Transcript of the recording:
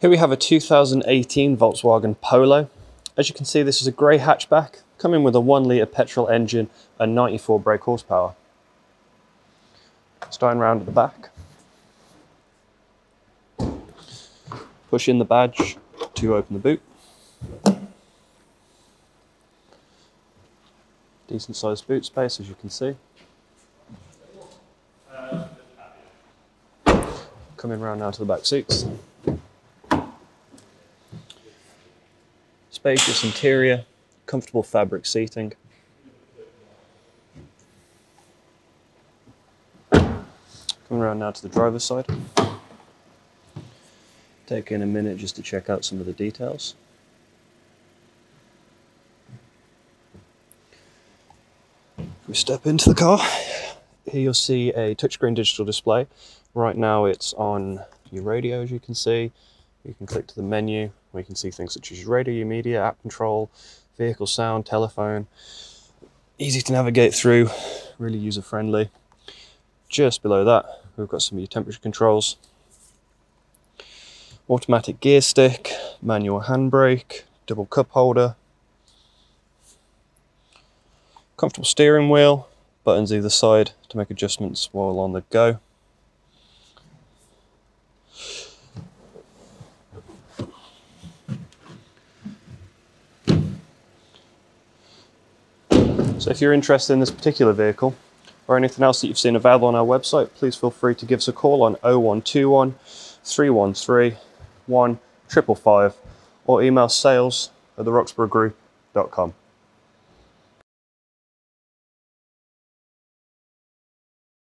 Here we have a 2018 Volkswagen Polo. As you can see, this is a grey hatchback, coming with a 1 litre petrol engine and 94 brake horsepower. Starting round at the back. Push in the badge to open the boot. Decent sized boot space as you can see. Coming round now to the back seats. Spacious interior, comfortable fabric seating. Coming around now to the driver's side. Taking a minute just to check out some of the details. If we step into the car, here you'll see a touchscreen digital display. Right now it's on your radio as you can see. You can click to the menu where you can see things such as radio, media, app control, vehicle sound, telephone. Easy to navigate through, really user friendly. Just below that, we've got some of your temperature controls. Automatic gear stick, manual handbrake, double cup holder, comfortable steering wheel, buttons either side to make adjustments while on the go. So if you're interested in this particular vehicle or anything else that you've seen available on our website, please feel free to give us a call on 0121 313 1555 or email sales at theroxburghegroup.com.